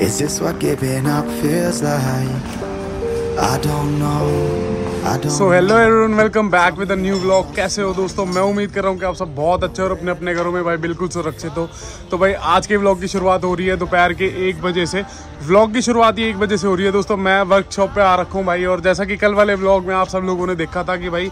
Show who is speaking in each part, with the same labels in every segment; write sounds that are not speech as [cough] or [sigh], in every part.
Speaker 1: Is this what giving up feels like? I don't know.
Speaker 2: So hello everyone welcome back with a new blog कैसे हो दोस्तों? मैं उम्मीद कर रहा हूँ कि आप सब बहुत अच्छे और अपने अपने घरों में भाई बिल्कुल सुरक्षित हो। तो भाई आज के ब्लॉग की शुरुआत हो रही है दोपहर के एक बजे से। व्लॉग की शुरुआत ही एक बजे से हो रही है दोस्तों। मैं वर्कशॉप पे आ रखा हूँ भाई और जैसा कि कल वाले व्लॉग में आप सब लोगों ने देखा था कि भाई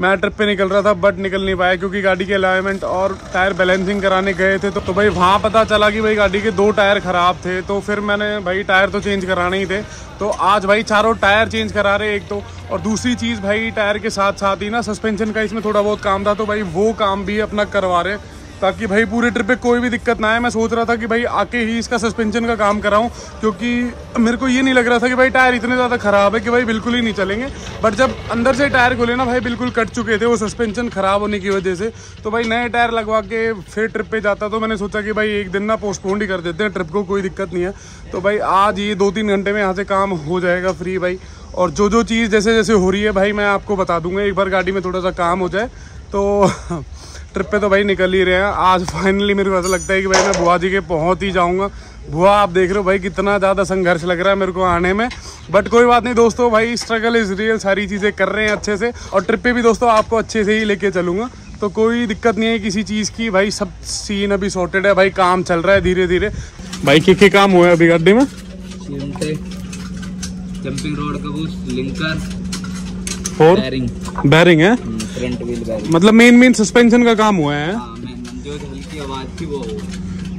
Speaker 2: मैं ट्रिप पे निकल रहा था बट निकल नहीं पाया क्योंकि गाड़ी के अलाइनमेंट और टायर बैलेंसिंग कराने गए थे। तो, तो भाई वहाँ पता चला कि भाई गाड़ी के दो टायर खराब थे। तो फिर मैंने भाई टायर तो चेंज कराने ही थे। तो आज भाई चारों टायर चेंज करा रहे एक तो और दूसरी चीज़ भाई, टायर के साथ साथ ही ना सस्पेंशन का इसमें थोड़ा बहुत काम था तो भाई वो काम भी अपना करवा रहे ताकि भाई पूरे ट्रिप पे कोई भी दिक्कत ना आए। मैं सोच रहा था कि भाई आके ही इसका सस्पेंशन का काम कराऊं, क्योंकि मेरे को ये नहीं लग रहा था कि भाई टायर इतने ज़्यादा ख़राब है कि भाई बिल्कुल ही नहीं चलेंगे। बट जब अंदर से टायर खोले ना, भाई बिल्कुल कट चुके थे वो सस्पेंशन ख़राब होने की वजह से। तो भाई नए टायर लगवा के फिर ट्रिप पर जाता तो मैंने सोचा कि भाई एक दिन ना पोस्टपोन ही कर देते हैं ट्रिप को कोई दिक्कत नहीं है। तो भाई आज ये दो तीन घंटे में यहाँ से काम हो जाएगा फ्री भाई। और जो जो चीज़ जैसे जैसे हो रही है भाई, मैं आपको बता दूँगा, एक बार गाड़ी में थोड़ा सा काम हो जाए। तो [laughs] ट्रिप पे तो भाई निकल ही रहे हैं। आज फाइनली मेरे को ऐसा लगता है कि भाई मैं बुआ जी के पहुँच ही जाऊँगा। बुआ आप देख रहे हो भाई कितना ज़्यादा संघर्ष लग रहा है मेरे को आने में। बट कोई बात नहीं दोस्तों भाई स्ट्रगल इज़ रियल सारी चीज़ें कर रहे हैं अच्छे से। और ट्रिप पे भी दोस्तों आपको अच्छे से ही लेके चलूँगा। तो कोई दिक्कत नहीं है किसी चीज़ की। भाई सब सीन अभी सॉर्टेड है भाई काम चल रहा है धीरे धीरे भाई के के काम हुआ है अभी गाड़ी में?
Speaker 3: जंपिंग रोड का लिंकर बैरिंग
Speaker 2: बैरिंग है?
Speaker 3: फ्रंट व्हील बैरिंग
Speaker 2: मतलब मेन मेन सस्पेंशन का काम हुआ है
Speaker 3: हाँ? जो हल्की आवाज़ थी वो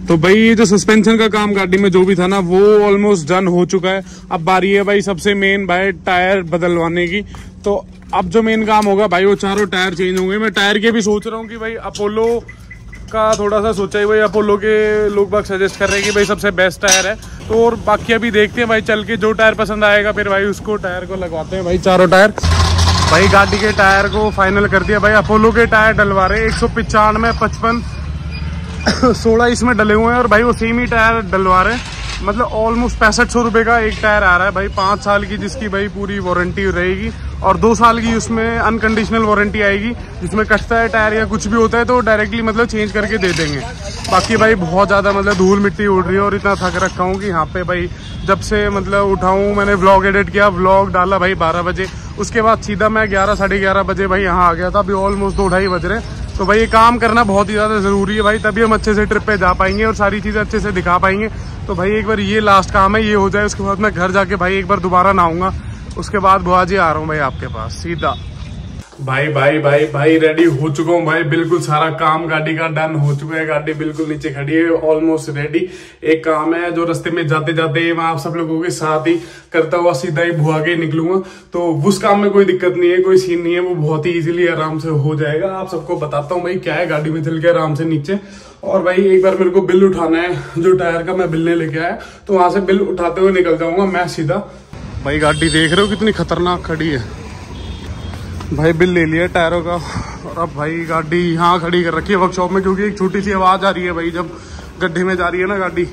Speaker 2: तो भाई ये जो सस्पेंशन का काम गाड़ी में जो भी था ना वो ऑलमोस्ट डन हो चुका है। अब बारी है भाई सबसे मेन भाई टायर बदलवाने की। तो अब जो मेन काम होगा भाई वो चारों टायर चेंज होंगे। मैं टायर के भी सोच रहा हूँ कि भाई अपोलो का थोड़ा सा सोचा ही भाई अपोलो के लोग बाग सजेस्ट कर रहे हैं कि भाई सबसे बेस्ट टायर है। तो और बाकी अभी देखते हैं भाई चल के जो टायर पसंद आएगा फिर भाई उसको टायर को लगवाते हैं भाई चारों टायर भाई गाड़ी के टायर को फाइनल कर दिया। भाई अपोलो के टायर डलवा रहे एक सौ पिचानवे पचपन, सोलह इसमें डले हुए हैं और भाई वो सेम ही टायर डलवा रहे हैं। मतलब ऑलमोस्ट पैंसठ सौ रुपये का एक टायर आ रहा है। भाई पाँच साल की जिसकी भाई पूरी वारंटी रहेगी और दो साल की उसमें अनकंडीशनल वारंटी आएगी, जिसमें कटता है टायर या कुछ भी होता है तो डायरेक्टली मतलब चेंज करके दे देंगे। बाकी भाई बहुत ज़्यादा मतलब धूल मिट्टी उड़ रही है और इतना थक रखा हूँ कि यहाँ पे भाई जब से मतलब उठाऊँ, मैंने व्लॉग एडिट किया व्लॉग डाला भाई बारह बजे। उसके बाद सीधा मैं ग्यारह, साढ़े ग्यारह बजे भाई यहाँ आ गया था। अभी ऑलमोस्ट दो ढाई बज रहे तो भाई ये काम करना बहुत ही ज़्यादा ज़रूरी है भाई, तभी हम अच्छे से ट्रिप पे जा पाएँगे और सारी चीज़ें अच्छे से दिखा पाएँगे। तो भाई एक बार ये लास्ट काम है, ये हो जाए। उसके बाद मैं घर जाके भाई एक बार दोबारा नहाऊँगा। उसके बाद बुआ जी आ रहा हूँ भाई आपके पास, सीधा। भाई भाई भाई भाई रेडी हो चुका हूँ भाई। बिल्कुल सारा काम गाड़ी का डन हो चुका है। गाड़ी बिल्कुल नीचे खड़ी है ऑलमोस्ट रेडी एक काम है, जो रास्ते में जाते जाते मैं आप सब लोगों के साथ ही करता हुआ सीधा ही भुआ के निकलूँगा। तो उस काम में कोई दिक्कत नहीं है, कोई सीन नहीं है, वो बहुत ही इजीली आराम से हो जाएगा। आप सबको बताता हूँ भाई, क्या है गाड़ी में चल के आराम से नीचे। और भाई, एक बार मेरे को बिल उठाना है, जो टायर का मैं बिल ने लेके आया तो वहाँ से बिल उठाते हुए निकल जाऊँगा मैं सीधा। भाई, गाड़ी देख रहे हो कितनी खतरनाक खड़ी है। भाई बिल ले लिया टायरों का और अब भाई गाड़ी यहाँ खड़ी कर रखी है वर्कशॉप में क्योंकि एक छोटी सी आवाज़ आ रही है भाई जब गड्ढे में जा रही है ना गाड़ी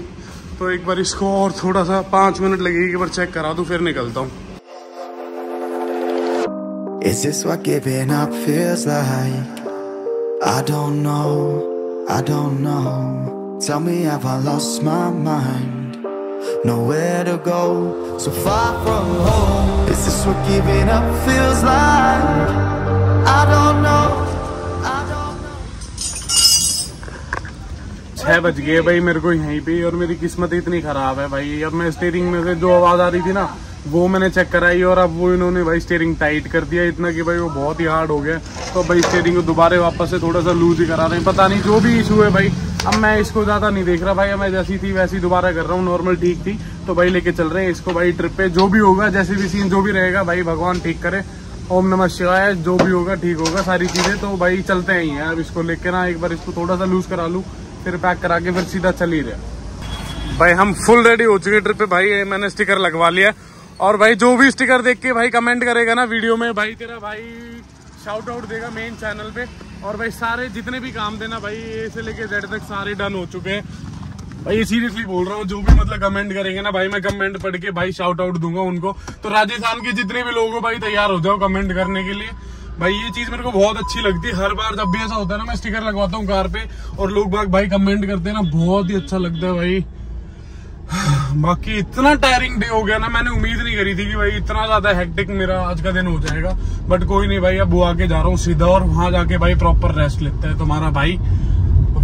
Speaker 2: तो एक बार इसको और थोड़ा सा पाँच मिनट लगेगी एक बार चेक करा दूँ फिर निकलता हूँ
Speaker 1: Is this what giving up feels like? I don't know, I don't know. Tell me, have I lost my mind? Nowhere to go, so far from home. Is this what giving up feels like? I don't know,
Speaker 2: छह बज गए भाई मेरे को यहीं पे और मेरी किस्मत इतनी खराब है भाई। अब मैं स्टेयरिंग में से जो आवाज़ आ रही थी ना वो मैंने चेक कराई और अब वो इन्होंने भाई स्टेयरिंग टाइट कर दिया। इतना कि भाई वो बहुत ही हार्ड हो गया। तो भाई स्टेयरिंग को दोबारा वापस से थोड़ा सा लूज ही करा रहे हैं। पता नहीं जो भी इशू है भाई अब मैं इसको ज़्यादा नहीं देख रहा भाई मैं जैसी थी वैसी दोबारा कर रहा हूँ नॉर्मल ठीक थी। तो भाई लेके चल रहे हैं इसको भाई ट्रिप पे, जो भी होगा, जैसे भी सीन जो भी रहेगा, भाई भगवान ठीक करे। ओम नमः शिवाय, जो भी होगा, ठीक होगा, सारी चीज़ें। तो भाई चलते हैं ही अब इसको लेके ना एक बार इसको थोड़ा सा लूज करा लूँ, फिर पैक करा के फिर सीधा चल ही रहा। भाई हम फुल रेडी हो चुके ट्रिप पे, भाई मैंने स्टिकर लगवा लिया। और भाई जो भी स्टिकर देख के भाई कमेंट करेगा ना वीडियो में, भाई तेरा भाई शाउट आउट देगा मेन चैनल पे। और भाई सारे जितने भी काम थे ना भाई ए से लेके जेड तक सारे डन हो चुके हैं। भाई सीरियसली बोल रहा हूँ, जो भी मतलब कमेंट करेंगे ना भाई, मैं कमेंट पढ़ के भाई शाउट आउट दूँगा उनको। तो राजस्थान के जितने भी लोग हो भाई, तैयार हो जाओ कमेंट करने के लिए। भाई, ये चीज़ मेरे को बहुत अच्छी लगती है। हर बार जब भी ऐसा होता है ना, मैं स्टिकर लगवाता हूँ कार पे और लोग भाई कमेंट करते हैं ना, बहुत ही अच्छा लगता है भाई। बाकी इतना टायरिंग डे हो गया ना, मैंने उम्मीद नहीं करी थी कि भाई इतना ज़्यादा हेक्टिक मेरा आज का दिन हो जाएगा बट कोई नहीं भाई, अब वो आके जा रहा हूँ सीधा और वहाँ जाके भाई प्रॉपर रेस्ट लेते हैं, तुम्हारा भाई।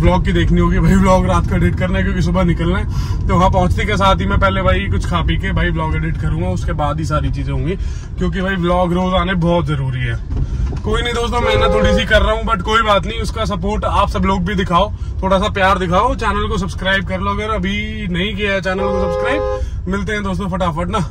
Speaker 2: व्लॉग की देखनी होगी भाई ब्लॉग रात का एडिट करना है, क्योंकि सुबह निकलना है। तो वहाँ पहुँचने के साथ ही मैं पहले भाई कुछ खा पी के भाई व्लॉग एडिट करूँगा, उसके बाद ही सारी चीज़ें होंगी, क्योंकि भाई ब्लॉग रोज आने बहुत ज़रूरी है। कोई नहीं दोस्तों मेहनत थोड़ी सी कर रहा हूँ बट कोई बात नहीं, उसका सपोर्ट आप सब लोग भी दिखाओ, थोड़ा सा प्यार दिखाओ चैनल को सब्सक्राइब कर लो अगर अभी नहीं किया है चैनल को सब्सक्राइब मिलते हैं दोस्तों फटाफट ना।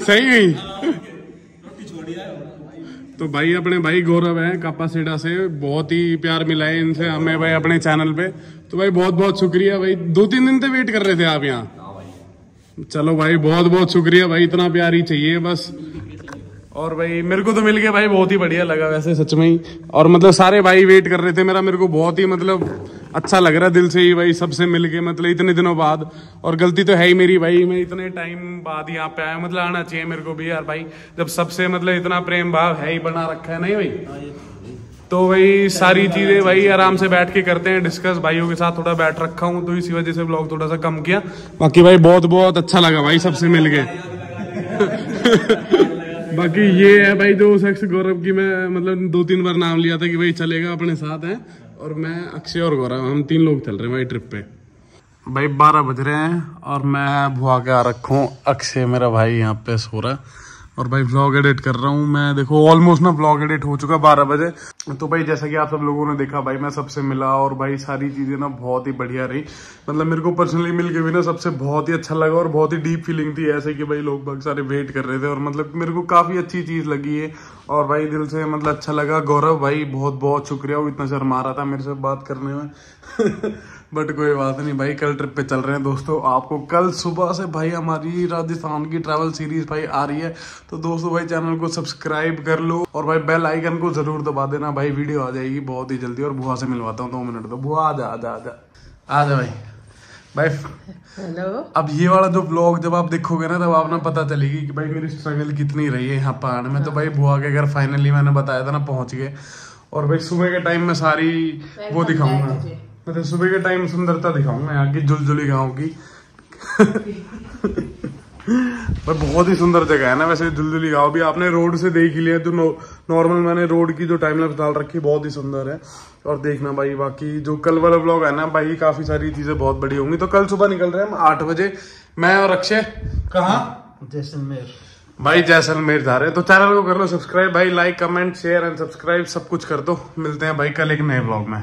Speaker 2: सही गई।
Speaker 4: रोटी छोड़ी है
Speaker 2: तो भाई, अपने भाई गौरव है कापासीडा से। बहुत ही प्यार मिला है इनसे, हमें भाई अपने चैनल पे। तो भाई बहुत बहुत शुक्रिया भाई। दो तीन दिन से वेट कर रहे थे आप यहाँ। चलो भाई बहुत बहुत शुक्रिया भाई, इतना प्यार ही चाहिए, बस। और भाई मेरे को तो मिल गया भाई बहुत ही बढ़िया लगा वैसे सच में ही। और मतलब सारे भाई वेट कर रहे थे मेरा मेरे को बहुत ही मतलब अच्छा लग रहा है दिल से ही भाई सबसे मिल के मतलब इतने दिनों बाद। और गलती तो है ही मेरी भाई मैं इतने टाइम बाद यहाँ पे आया मतलब आना चाहिए मेरे को भी यार भाई। जब सबसे मतलब इतना प्रेम भाव है ही बना रखा है नहीं भाई? तो भाई सारी चीज़ें भाई आराम से बैठ के करते हैं डिस्कस भाइयों के साथ थोड़ा बैठ रखा हूँ तो इसी वजह से ब्लॉग थोड़ा सा कम किया। बाकी भाई बहुत बहुत अच्छा लगा भाई सबसे मिल के। [laughs] बाकी ये है भाई जो शख्स गौरव की मैं मतलब दो तीन बार नाम लिया था कि भाई चलेगा अपने साथ हैं। और मैं अक्षय और गौरव, हम तीन लोग चल रहे हैं भाई ट्रिप पे। भाई बारह बज रहे हैं और मैं भुआ के आ रखू। अक्षय मेरा भाई यहाँ पे सो रहा और भाई व्लॉग एडिट कर रहा हूँ मैं। देखो ऑलमोस्ट ना व्लॉग एडिट हो चुका, बारह बजे। तो भाई, जैसा कि आप सब लोगों ने देखा, भाई, मैं सबसे मिला और भाई, सारी चीज़ें ना बहुत ही बढ़िया रही। मतलब मेरे को पर्सनली मिल के भी ना सबसे बहुत ही अच्छा लगा और बहुत ही डीप फीलिंग थी ऐसे कि भाई, लोग बहुत सारे वेट कर रहे थे और मतलब मेरे को काफ़ी अच्छी चीज़ लगी है और भाई, दिल से मतलब अच्छा लगा। गौरव भाई बहुत बहुत शुक्रिया। वो इतना शर्मा रहा था मेरे से बात करने में। [laughs] बट कोई बात नहीं भाई कल ट्रिप पे चल रहे हैं दोस्तों। आपको कल सुबह से भाई हमारी राजस्थान की ट्रैवल सीरीज़ भाई आ रही है। तो दोस्तों भाई चैनल को सब्सक्राइब कर लो और भाई बेल आइकन को ज़रूर दबा देना। भाई वीडियो आ जाएगी बहुत ही जल्दी और बुआ से मिलवाता हूँ दो मिनट तो। बुआ आ जा आ जा आ जा आ जा भाई। भाई
Speaker 5: हेलो
Speaker 2: अब ये वाला जो ब्लॉग जब आप देखोगे ना तब आप ना पता चलेगी कि भाई मेरी स्ट्रगल कितनी रही है यहाँ पर। आने में तो भाई बुआ के घर फाइनली मैंने बताया था ना पहुँच गए। और भाई सुबह के टाइम में सारी वो दिखाऊँगा। मतलब सुबह के टाइम सुंदरता दिखाऊँगा यहाँ की जुलजुली गाँव की। पर बहुत ही सुंदर जगह है ना वैसे जुलजुली गाँव। भी आपने रोड से देख ही लिया तो नॉर्मल मैंने रोड की जो टाइम लैप्स डाल रखी है बहुत ही सुंदर है। और देखना भाई बाकी जो कल वाला ब्लॉग है ना भाई काफ़ी सारी चीज़ें बहुत बड़ी होंगी। तो कल सुबह निकल रहे हैं हम आठ बजे। मैं और अक्षय कहा?
Speaker 4: जैसलमेर।
Speaker 2: भाई जैसलमेर जा रहे हैं। तो चैनल को कर लो सब्सक्राइब भाई like comment share and subscribe सब कुछ कर दो। मिलते हैं भाई कल एक नए ब्लॉग में।